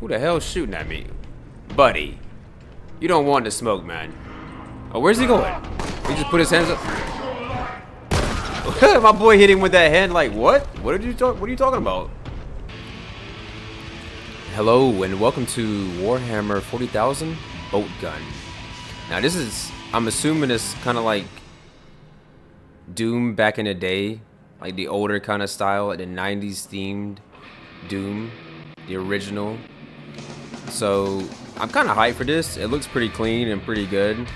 Who the hell's shooting at me? Buddy. You don't want to smoke, man. Oh, where's he going? He just put his hands up. My boy hit him with that hand like, what? What are you talk what are you talking about? Hello and welcome to Warhammer 40,000 Bolt Gun. Now this is, I'm assuming it's kind of like Doom back in the day. Like the older kind of style, like the 90s themed Doom. The original. So I'm kind of hyped for this. It looks pretty clean and pretty good.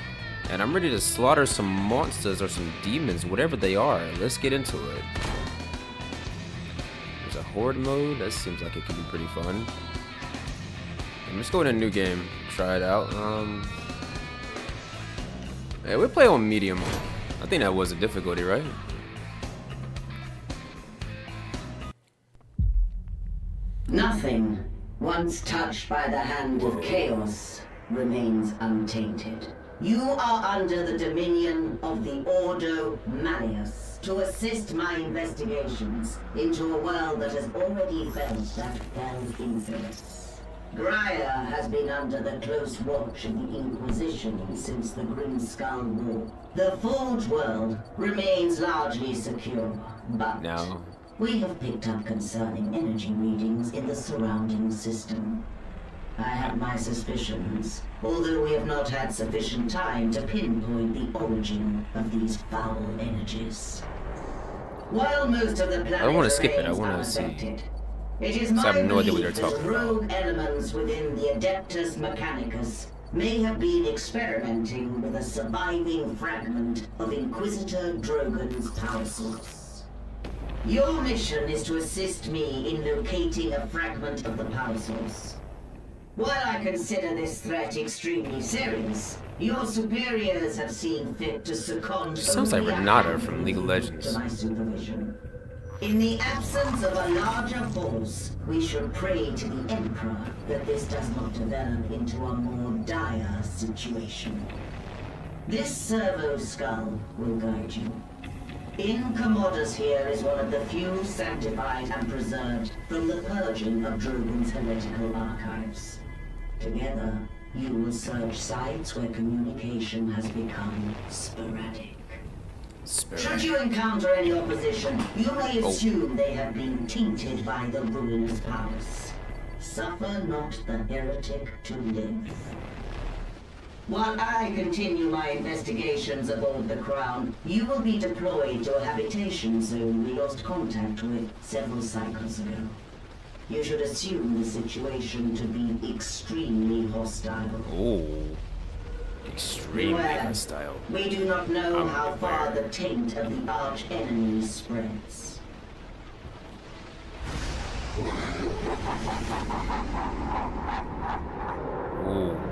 And I'm ready to slaughter some monsters or some demons, whatever they are. Let's get into it. There's a horde mode. That seems like it could be pretty fun. I'm just going to a new game. Try it out. Um, yeah, we play on medium. I think that was a difficulty, right? Nothing, once touched by the hand of chaos, remains untainted. You are under the dominion of the Ordo Malleus to assist my investigations into a world that has already felt that fell influence. Graia has been under the close watch of the Inquisition since the Grimskull War. The Forge world remains largely secure, but Now, we have picked up concerning energy readings in the surrounding system. I have my suspicions, although we have not had sufficient time to pinpoint the origin of these foul energies. While most of the planet don't wanna skip it, I wanna see. unaffected, It is my I have no idea what they're that talking about. rogue elements within the Adeptus Mechanicus may have been experimenting with a surviving fragment of Inquisitor Drogan's power source. Your mission is to assist me in locating a fragment of the power source. While I consider this threat extremely serious, your superiors have seen fit to second Sounds like Renata from League of Legends. To. In the absence of a larger force, we should pray to the Emperor that this does not develop into a more dire situation. This servo skull will guide you. Incommodus here is one of the few sanctified and preserved from the purging of Drogan's heretical archives. Together, you will search sites where communication has become sporadic. Should you encounter any opposition, you may Oh. assume they have been tainted by the ruinous powers. Suffer not the heretic to live. While I continue my investigations aboard the Crown, you will be deployed to a habitation zone we lost contact with several cycles ago. You should assume the situation to be extremely hostile. Oh. Extremely Beware. hostile. We do not know I'm how far aware. the taint of the arch enemy spreads. Ooh.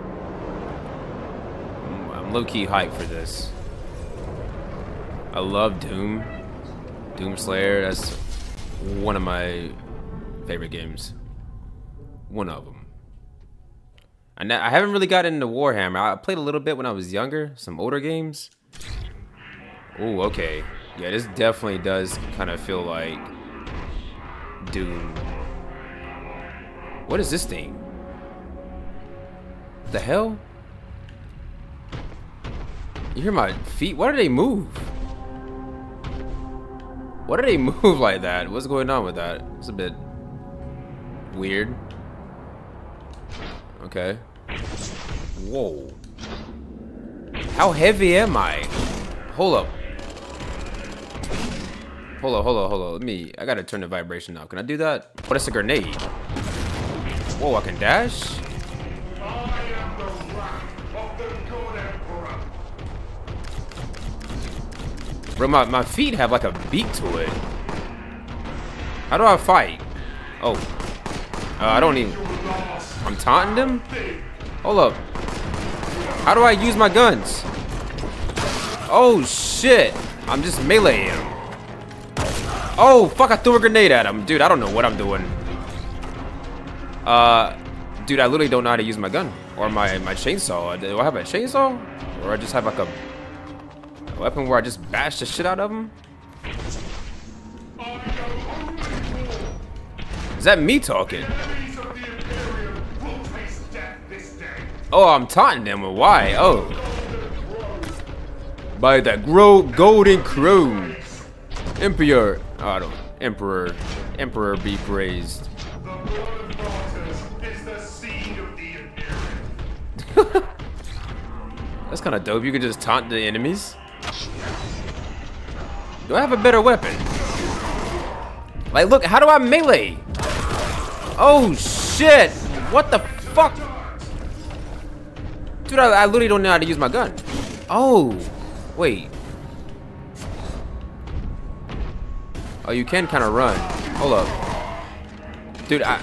Low-key hype for this. I love Doom. Doom Slayer, that's one of my favorite games. One of them. I, I haven't really gotten into Warhammer. I played a little bit when I was younger, some older games. Ooh, okay. Yeah, this definitely does kind of feel like Doom. What is this thing? The hell? You hear my feet? Why do they move? Why do they move like that? What's going on with that? It's a bit weird. Okay. Whoa. How heavy am I? Hold up. Hold up, hold up, hold up. Let me. I gotta turn the vibration up. Can I do that? Oh, that's a grenade. Whoa, I can dash? Bro, my, my feet have like a beat to it. How do I fight? Oh. Uh, I don't even... I'm taunting them? Hold up. How do I use my guns? Oh, shit. I'm just meleeing him. Oh, fuck, I threw a grenade at him. Dude, I don't know what I'm doing. Uh, dude, I literally don't know how to use my gun. Or my, my chainsaw. Do I have a chainsaw? Or I just have like a weapon where I just bash the shit out of him? Is that me talking? Oh, I'm taunting them. Why? Oh. By the gro golden crown. Emperor. Oh, I don't. Emperor. Emperor be praised. That's kind of dope. You can just taunt the enemies. Do I have a better weapon? Like, look, how do I melee? Oh, shit. What the fuck? Dude, I, I literally don't know how to use my gun. Oh, wait. Oh, you can kind of run. Hold up. Dude, I...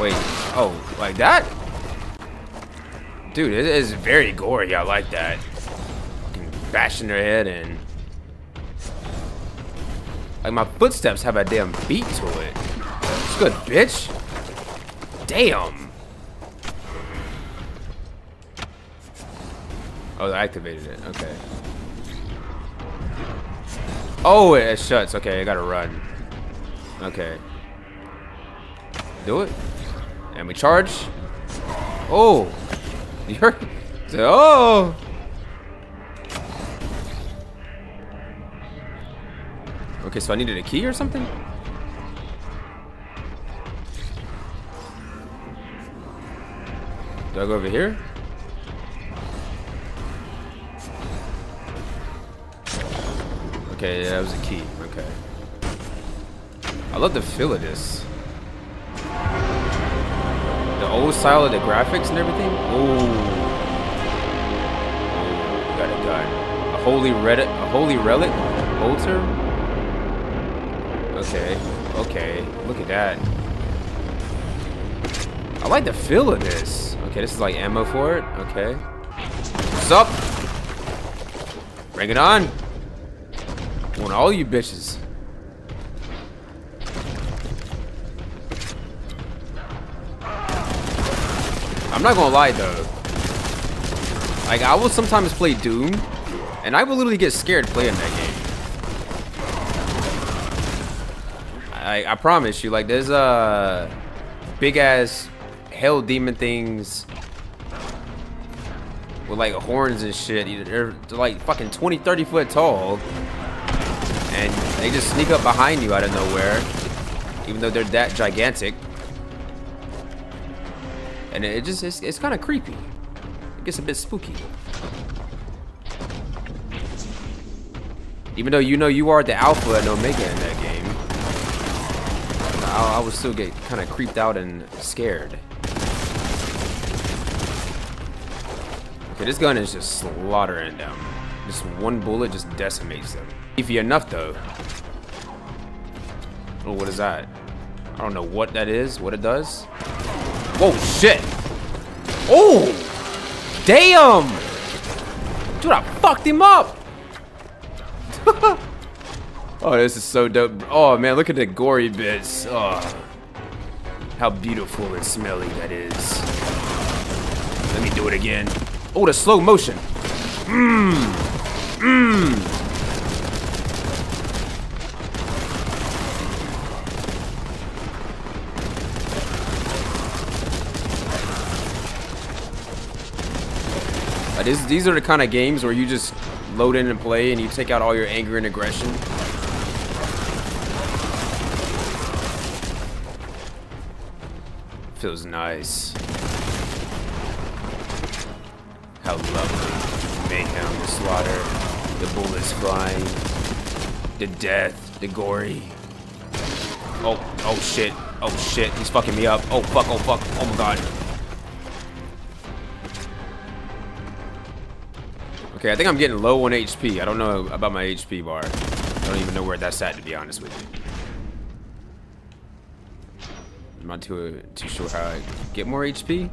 Wait. Oh, like that? Dude, it is very gory. I like that. Bashing their head in. Like, my footsteps have a damn beat to it. It's good, bitch. Damn. Oh, they activated it. Okay. Oh, it shuts. Okay, I gotta run. Okay. Do it. And we charge. Oh. You heard? Oh. Okay, so I needed a key or something? Do I go over here? Okay, yeah, that was a key. Okay. I love the feel of this. The old style of the graphics and everything. Ooh. Got a gun. A holy relic. A holy relic. Bolter. Okay. Okay. Look at that. I like the feel of this. Okay, this is like ammo for it. Okay. What's up? Bring it on. I want all you bitches. I'm not gonna lie though. Like I will sometimes play Doom, and I will literally get scared playing that game. I I promise you, like there's uh big ass hell demon things with like horns and shit. They're, they're like fucking 20, 30 foot tall, and they just sneak up behind you out of nowhere, even though they're that gigantic. And it just, it's, it's kind of creepy. It gets a bit spooky. Even though you know you are the alpha and omega in that game, I, I would still get kind of creeped out and scared. Okay, this gun is just slaughtering them. Just one bullet just decimates them. Beefy enough though. Oh, what is that? I don't know what that is, what it does. Whoa, shit. Oh, damn. Dude, I fucked him up. Oh, this is so dope. Oh, man, look at the gory bits. Oh, how beautiful and smelly that is. Let me do it again. Oh, the slow motion. Mmm. Mmm. This, these are the kind of games where you just load in and play and you take out all your anger and aggression. Feels nice. How lovely. Mayhem, the slaughter, the bullets flying, the death, the gory. Oh, oh shit. Oh shit, he's fucking me up. Oh fuck, oh fuck, oh my god. Okay, I think I'm getting low on HP. I don't know about my HP bar. I don't even know where that's at, to be honest with you. Not too, too sure how I get more HP.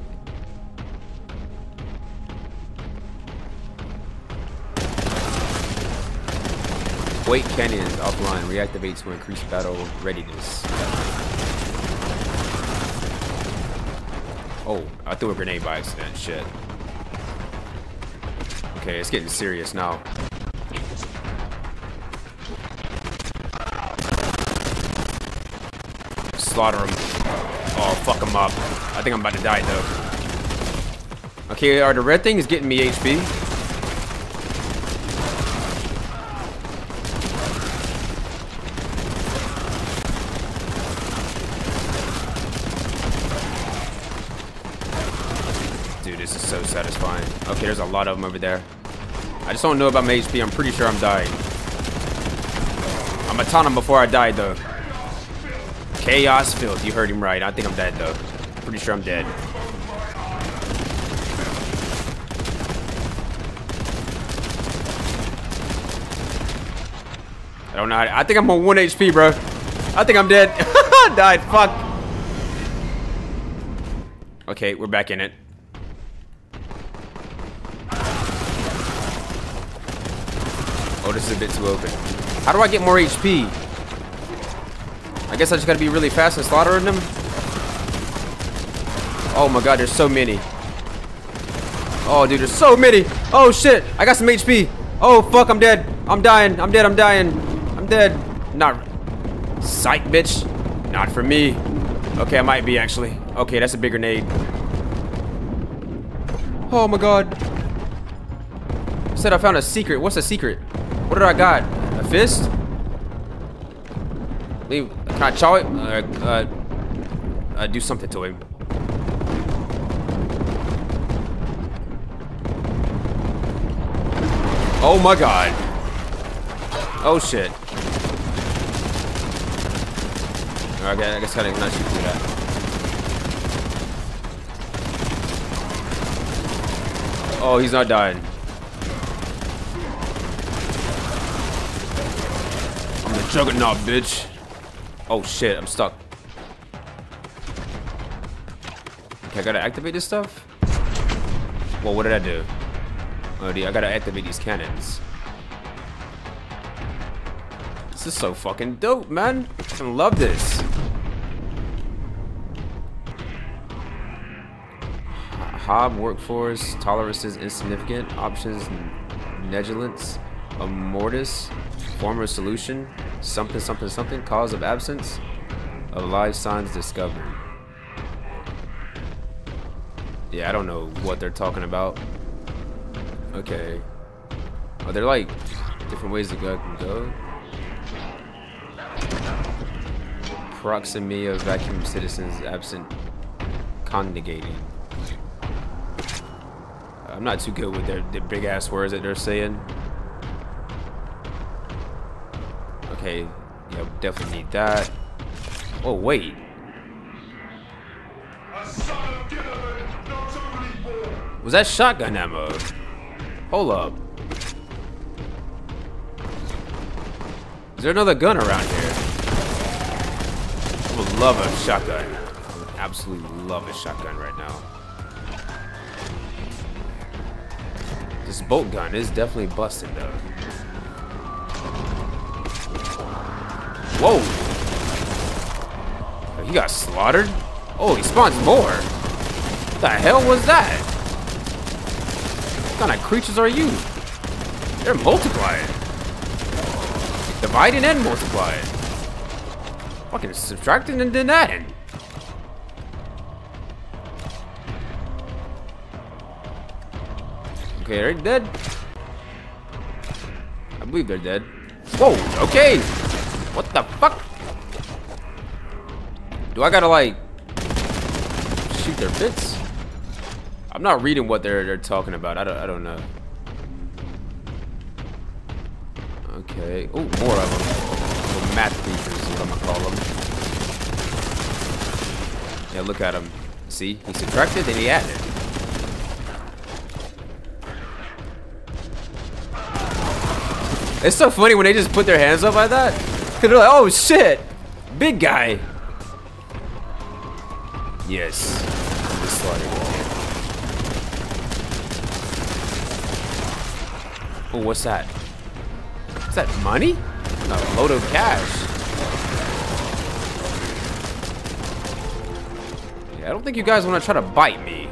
Wait cannons offline. Reactivate to increase battle readiness. Oh, I threw a grenade by accident. Shit. Okay, it's getting serious now. Slaughter him. Fuck him up. I think I'm about to die though. Okay, are the red thing is getting me HP? Dude, this is so satisfying. Okay, there's a lot of them over there. I just don't know about my HP. I'm pretty sure I'm dying. I'm gonna taunt him before I die, though. Chaos Filth. You heard him right. I think I'm dead, though. Pretty sure I'm dead. I don't know I think I'm on 1 HP, bro. I think I'm dead. Died. Fuck. Okay, we're back in it. Oh, this is a bit too open. How do I get more HP? I guess I just gotta be really fast and slaughtering them. Oh my god, there's so many. Oh, dude, there's so many. Oh, shit. I got some HP. Oh, fuck, I'm dead. I'm dying. I'm dead. I'm dying. I'm dead. Not. Sight, bitch. Not for me. Okay, I might be, actually. Okay, that's a big grenade. Oh my god. Said I found a secret. What's a secret? What did I got? A fist? Leave. Can I chow it? Uh, uh, uh, do something to him. Oh my god. Oh shit. Okay, I guess I didn't not shoot through that. Oh, he's not dying. I'm the juggernaut, bitch. Oh shit, I'm stuck. Okay, I gotta activate this stuff? Well, what did I do? Oh, dude, I gotta activate these cannons. This is so fucking dope, man. I love this. Hob workforce tolerances insignificant options negligence a mortis former solution something something something cause of absence of life signs discovered yeah I don't know what they're talking about. Okay. Are there like different ways to go? Can go? Proximity of vacuum citizens absent conjugating I'm not too good with their, their big ass words that they're saying. Okay, yeah, definitely need that. Oh wait. Was that shotgun ammo? Hold up. Is there another gun around here? I would love a shotgun. I would absolutely love a shotgun right now. This bolt gun is definitely busted though. Whoa! He got slaughtered? Oh, he spawns more. What the hell was that? What kind of creatures are you? They're multiplying. Dividing and multiplying. Fucking subtracting and then adding. Okay, they're dead. I believe they're dead. Whoa, okay. What the fuck? Do I gotta like shoot their bits? I'm not reading what they're they're talking about. I don't I don't know. Okay. Oh, more of them. Little math creatures is what I'm gonna call them. Yeah, look at him. See, he subtracted and he added. It's so funny when they just put their hands up like that. Cause they're like, oh shit, big guy. Yes. Oh, what's that? Is that money? A load of cash. Yeah, I don't think you guys want to try to bite me.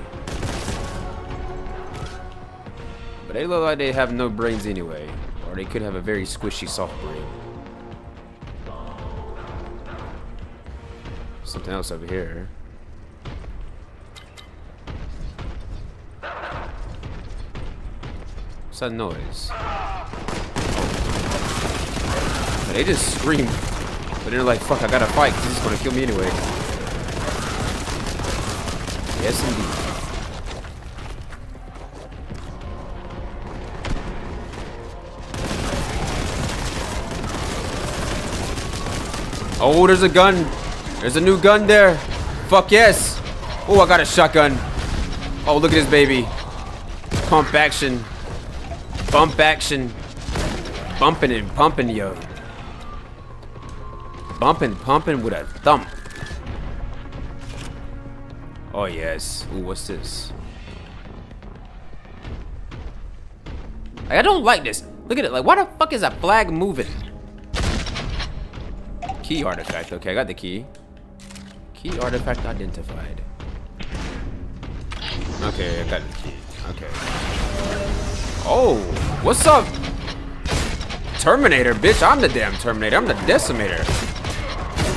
But they look like they have no brains anyway. Or they could have a very squishy soft brain. Something else over here. What's that noise? They just scream. But they're like, fuck, I gotta fight, because he's gonna kill me anyway. Yes, indeed. Oh, there's a gun. There's a new gun there. Fuck yes. Oh, I got a shotgun. Oh, look at this baby. Pump action. Bump action. Bumping and pumping, yo. Bumping, pumping with a thump. Oh, yes. Ooh, what's this? I don't like this. Look at it. Like, why the fuck is that flag moving? Key artifact. Okay, I got the key. Key artifact identified. Okay, I got the key. Okay. Oh, what's up? Terminator, bitch. I'm the damn Terminator. I'm the Decimator.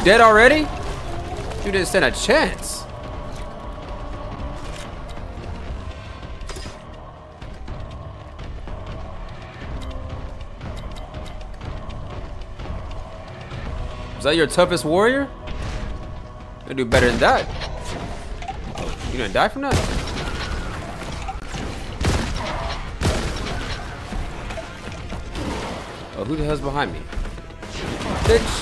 Dead already? You didn't stand a chance. Is that your toughest warrior? You do better than that. You gonna die from that? Oh, who the hell's behind me? Bitch.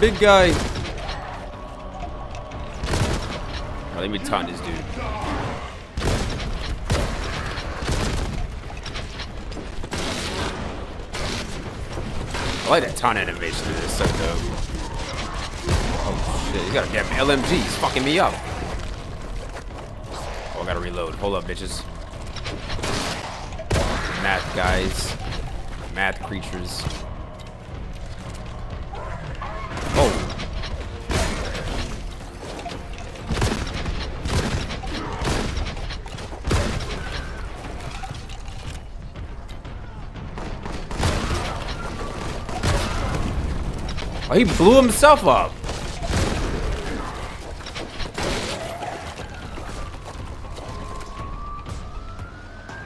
Big guy. Oh, let me taunt this dude. I like that taunt animation. It's so dope. Oh shit, you got a damn LMG. He's fucking me up. Oh, I gotta reload. Hold up, bitches. Math guys. Math creatures. Oh, he blew himself up.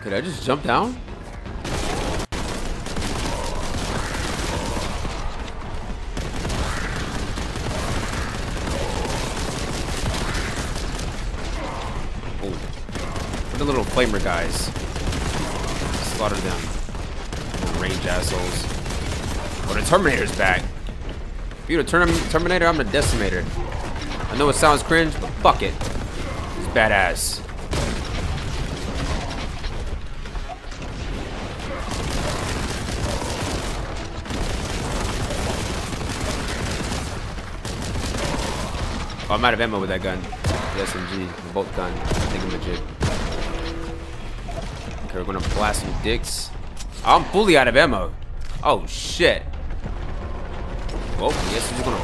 Could I just jump down? Oh. The little flamer guys? Slaughter them. Range assholes. Oh, the Terminator's back. If you're the Terminator, I'm the Decimator. I know it sounds cringe, but fuck it. It's badass. Oh, I'm out of ammo with that gun. The SMG, the bolt gun. I think I'm legit. Okay, we're gonna blast some dicks. I'm fully out of ammo. Oh shit. Well, yes, he's gonna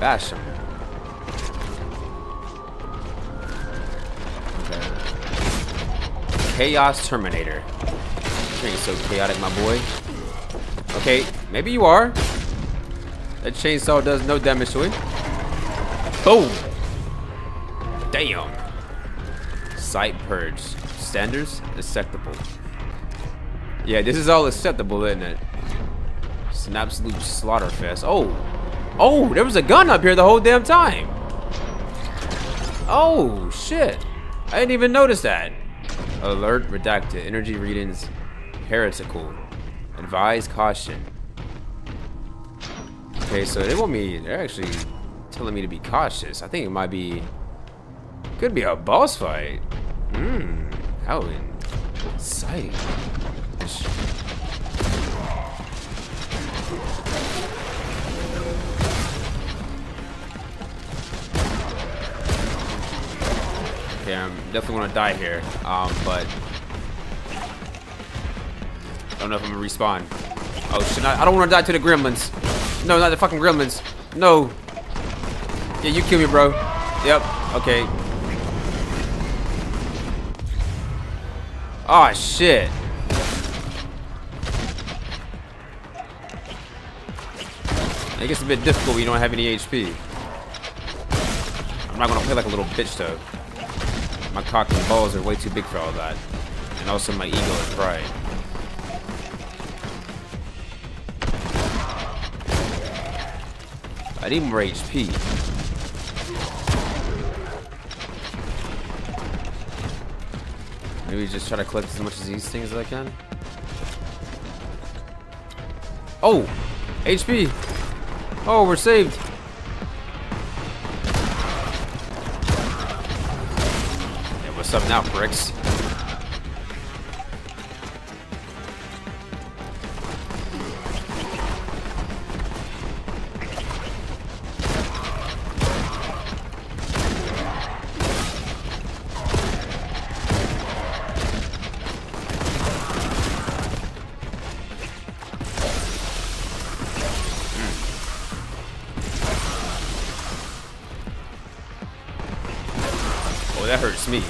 bash him. Okay. Chaos Terminator. You ain't so chaotic, my boy. Okay, maybe you are. That chainsaw does no damage to it. Boom! Damn. Sight purge. Standards acceptable. Yeah, this is all acceptable, isn't it? An absolute slaughter fest. Oh! Oh, there was a gun up here the whole damn time! Oh, shit. I didn't even notice that. Alert redacted. Energy readings heretical. Advise caution. Okay, so they want me, they're actually telling me to be cautious. I think it might be, could be a boss fight. Hmm, how exciting. I'm definitely gonna die here. Um, but I don't know if I'm gonna respawn. Oh shit! I, I don't want to die to the gremlins. No, not the fucking gremlins. No. Yeah, you kill me, bro. Yep. Okay. Oh shit. It gets a bit difficult when you don't have any HP. I'm not gonna play like a little bitch though. My cock and balls are way too big for all that. And also my ego and pride. I need more HP. Maybe just try to collect as much of these things as I can. Oh! HP! Oh, we're saved! Up now, bricks? Hmm. Oh, that hurts me.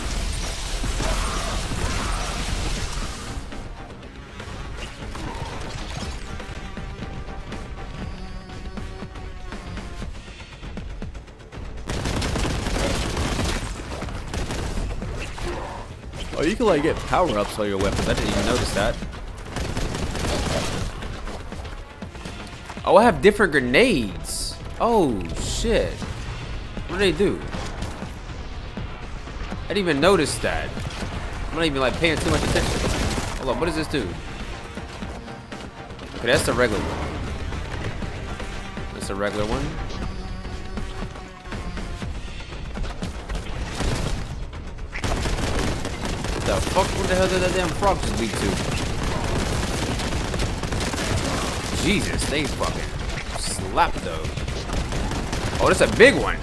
Can like get power-ups on your weapons. I didn't even notice that. Oh, I have different grenades. Oh, shit. What do they do? I didn't even notice that. I'm not even like paying too much attention. Hold on, what does this do? Okay, that's the regular one. That's a regular one. The fuck? What the hell did that damn frog just lead to? Jesus, they fucking slap though. Oh, that's a big one.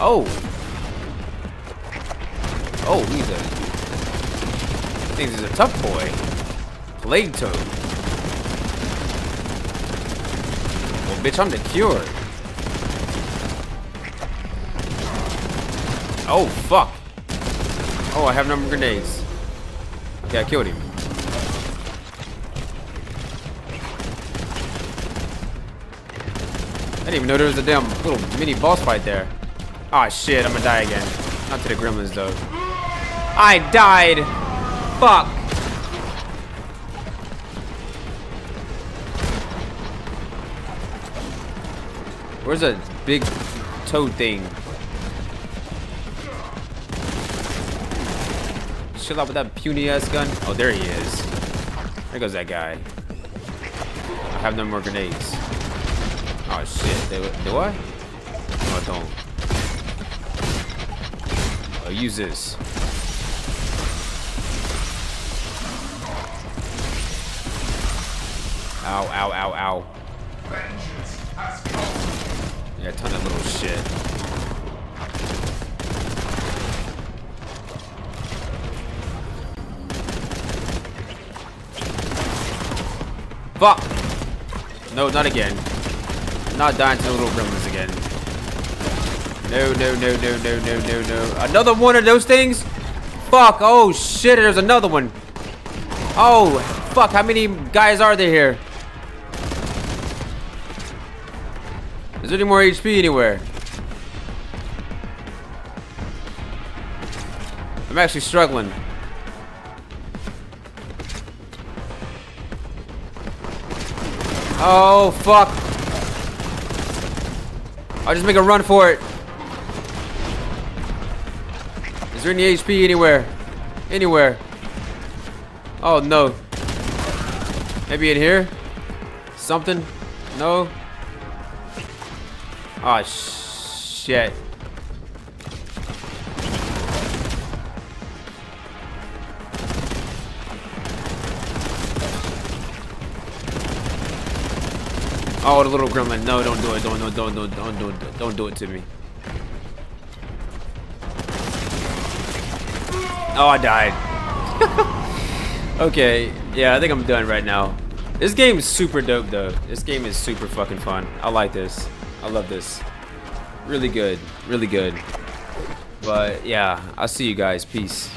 Oh. Oh, he's a. I think he's a tough boy. Plague toad. Well, bitch, I'm the cure. Oh, fuck. Oh, I have no more grenades. Okay, I killed him. I didn't even know there was a damn little mini boss fight there. Ah, shit, I'm gonna die again. Not to the gremlins, though. I died! Fuck! Where's that big toad thing? Chill out with that puny ass gun. Oh, there he is. There goes that guy. I have no more grenades. Oh shit, do, do I? No, I don't. I'll use this. Ow, ow, ow, ow. Yeah, a ton of little shit. Fuck! No, not again. Not dying to the little gremlins again. No, no, no, no, no, no, no, no. Another one of those things? Fuck, oh shit, there's another one. Oh, fuck, how many guys are there here? Is there any more HP anywhere? I'm actually struggling. Oh, fuck. I'll just make a run for it. Is there any HP anywhere? Anywhere. Oh, no. Maybe in here? Something? No? Oh, shit. Oh, the little gremlin. No, don't do it. Don't, don't, don't, don't, don't, don't, don't do it to me. Oh, I died. okay, yeah, I think I'm done right now. This game is super dope, though. This game is super fucking fun. I like this. I love this. Really good. Really good. But, yeah, I'll see you guys. Peace.